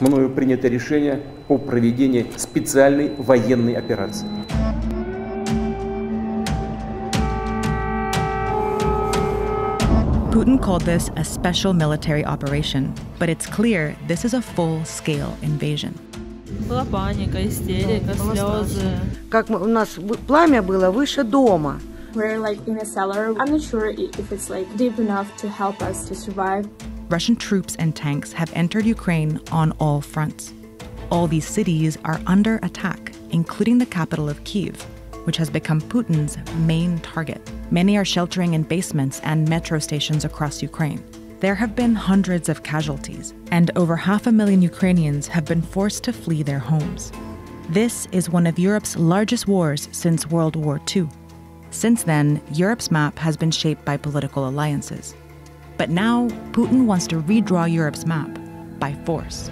Мною принято решение о проведении специальной военной операции. Putin called this a special military operation, but it's clear this is a full scale invasion. Была паника, истерика, слезы. Как мы- у нас пламя было выше дома. We're like in a cellar. I'm not sure if it's like deep enough to help us to survive. Russian troops and tanks have entered Ukraine on all fronts. All these cities are under attack, including the capital of Kiev, which has become Putin's main target. Many are sheltering in basements and metro stations across Ukraine. There have been hundreds of casualties, and over half a million Ukrainians have been forced to flee their homes. This is one of Europe's largest wars since World War II. Since then, Europe's map has been shaped by political alliances. But now, Putin wants to redraw Europe's map by force.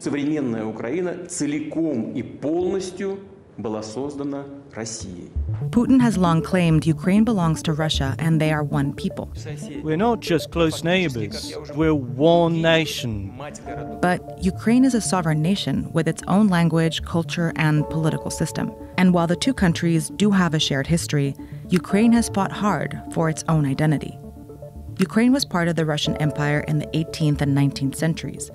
Современная Украина целиком и полностью была создана Россией. Putin has long claimed Ukraine belongs to Russia and they are one people. We're not just close neighbors, we're one nation. But Ukraine is a sovereign nation with its own language, culture, and political system. And while the two countries do have a shared history, Ukraine has fought hard for its own identity. Ukraine was part of the Russian Empire in the 18th and 19th centuries.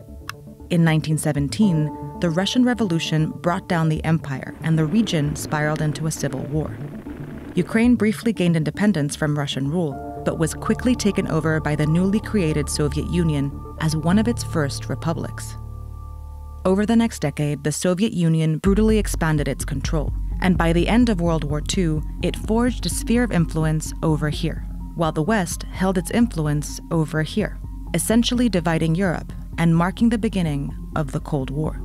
In 1917, the Russian Revolution brought down the empire and the region spiraled into a civil war. Ukraine briefly gained independence from Russian rule, but was quickly taken over by the newly created Soviet Union as one of its first republics. Over the next decade, the Soviet Union brutally expanded its control, and by the end of World War II, it forged a sphere of influence over here, while the West held its influence over here, essentially dividing Europe and marking the beginning of the Cold War.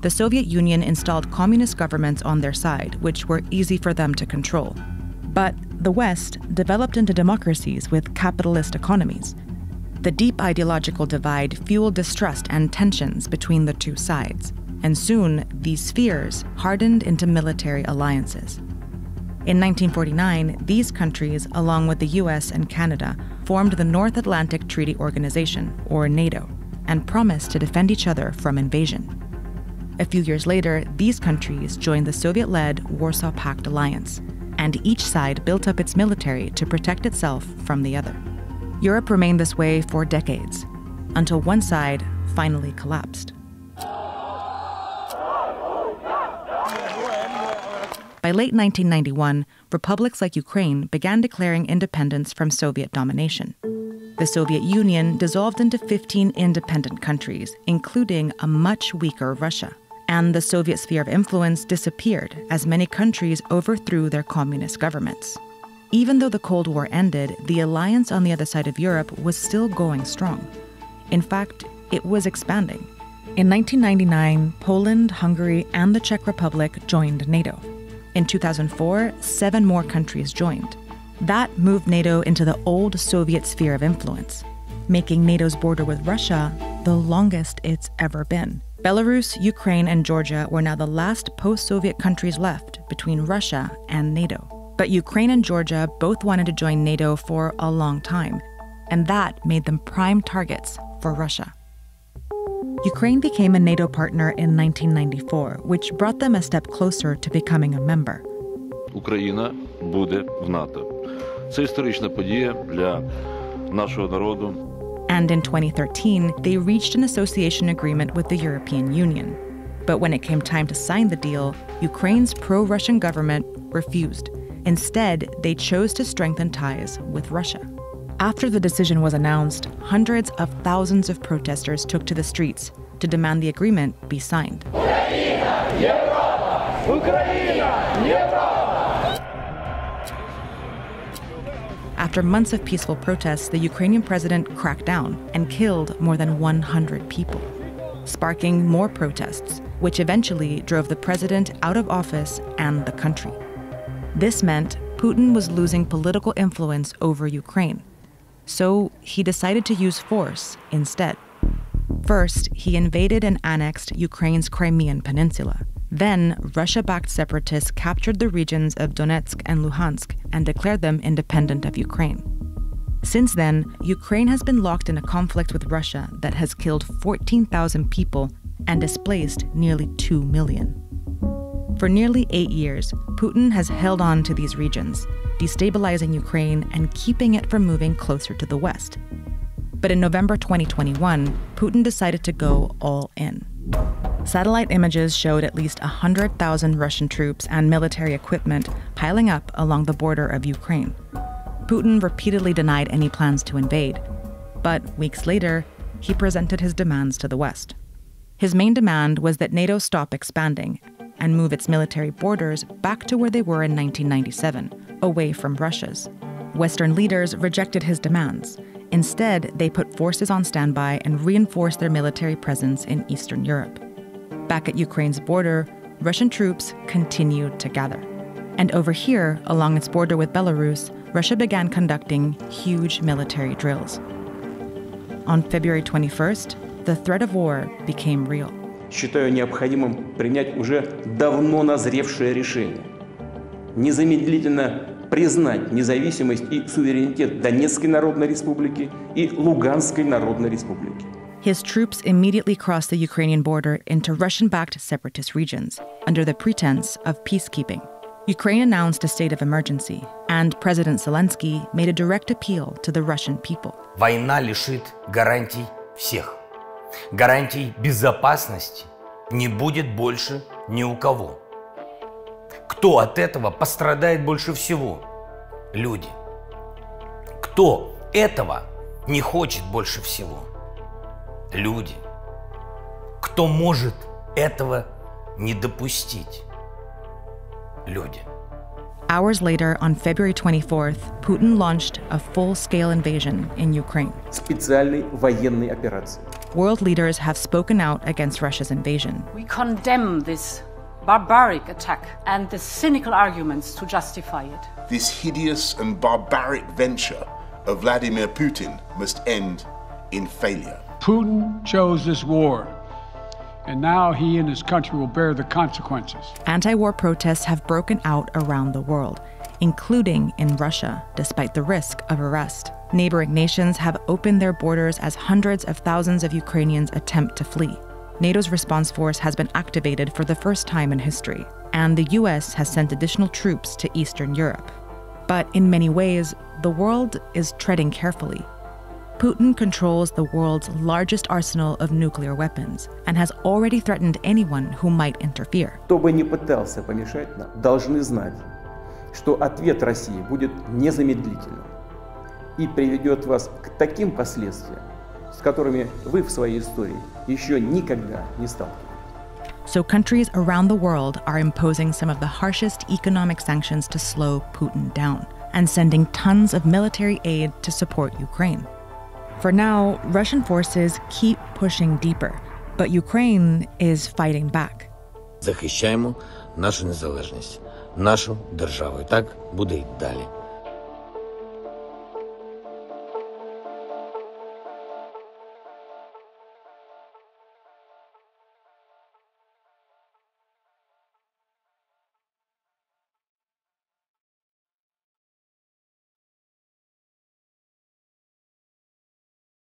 The Soviet Union installed communist governments on their side, which were easy for them to control. But the West developed into democracies with capitalist economies. The deep ideological divide fueled distrust and tensions between the two sides, and soon these fears hardened into military alliances. In 1949, these countries, along with the US and Canada, formed the North Atlantic Treaty Organization, or NATO, and promised to defend each other from invasion. A few years later, these countries joined the Soviet led Warsaw Pact alliance, and each side built up its military to protect itself from the other. Europe remained this way for decades, until one side finally collapsed. By late 1991, republics like Ukraine began declaring independence from Soviet domination. The Soviet Union dissolved into 15 independent countries, including a much weaker Russia. And the Soviet sphere of influence disappeared as many countries overthrew their communist governments. Even though the Cold War ended, the alliance on the other side of Europe was still going strong. In fact, it was expanding. In 1999, Poland, Hungary, and the Czech Republic joined NATO. In 2004, seven more countries joined. That moved NATO into the old Soviet sphere of influence, making NATO's border with Russia the longest it's ever been. Belarus, Ukraine, and Georgia were now the last post Soviet countries left between Russia and NATO. But Ukraine and Georgia both wanted to join NATO for a long time, and that made them prime targets for Russia. Ukraine became a NATO partner in 1994, which brought them a step closer to becoming a member. Україна буде в НАТО. Це історична подія для нашого народу. And in 2013, they reached an association agreement with the European Union. But when it came time to sign the deal, Ukraine's pro Russian government refused. Instead, they chose to strengthen ties with Russia. After the decision was announced, hundreds of thousands of protesters took to the streets to demand the agreement be signed. After months of peaceful protests, the Ukrainian president cracked down and killed more than 100 people, sparking more protests, which eventually drove the president out of office and the country. This meant Putin was losing political influence over Ukraine, so he decided to use force instead. First, he invaded and annexed Ukraine's Crimean Peninsula. Then, Russia backed separatists captured the regions of Donetsk and Luhansk and declared them independent of Ukraine. Since then, Ukraine has been locked in a conflict with Russia that has killed 14,000 people and displaced nearly 2 million. For nearly eight years, Putin has held on to these regions, destabilizing Ukraine and keeping it from moving closer to the West. But in November 2021, Putin decided to go all in. Satellite images showed at least 100,000 Russian troops and military equipment piling up along the border of Ukraine. Putin repeatedly denied any plans to invade. But weeks later, he presented his demands to the West. His main demand was that NATO stop expanding and move its military borders back to where they were in 1997, away from Russia's. Western leaders rejected his demands. Instead, they put forces on standby and reinforced their military presence in Eastern Europe. Back at Ukraine's border, Russian troops continued to gather. And over here, along its border with Belarus, Russia began conducting huge military drills. On February 21st, the threat of war became real. Считаю необходимым принять уже давно назревшее решение. Незамедлительно признать независимость и суверенитет Донецкой Народной Республики и Луганской Народной Республики. His troops immediately crossed the Ukrainian border into Russian backed separatist regions under the pretense of peacekeeping. Ukraine announced a state of emergency, and President Zelensky made a direct appeal to the Russian people. Война лишит гарантий всех. Гарантий безопасности не будет больше ни у кого. Кто от этого пострадает больше всего? Люди. Кто этого не хочет больше всего? Люди. Кто может этого не допустить? Люди. Hours later, on February 24th, Putin launched a full scale invasion in Ukraine. Специальной военной операции. World leaders have spoken out against Russia's invasion. We condemn this barbaric attack and the cynical arguments to justify it. This hideous and barbaric venture of Vladimir Putin must end in failure. Putin chose this war, and now he and his country will bear the consequences. Anti war protests have broken out around the world, including in Russia, despite the risk of arrest. Neighboring nations have opened their borders as hundreds of thousands of Ukrainians attempt to flee. NATO's response force has been activated for the first time in history, and the US has sent additional troops to Eastern Europe. But in many ways, the world is treading carefully. Putin controls the world's largest arsenal of nuclear weapons and has already threatened anyone who might interfere. Кто бы ни пытался помешать нам, должны знать, что ответ России будет незамедлительным и приведет вас к таким последствиям, с которыми вы в своей истории еще никогда не сталкивались. So, countries around the world are imposing some of the harshest economic sanctions to slow Putin down and sending tons of military aid to support Ukraine. For now, Russian forces keep pushing deeper, but Ukraine is fighting back. Захищаємо нашу незалежність, нашу державу. І так буде й далі.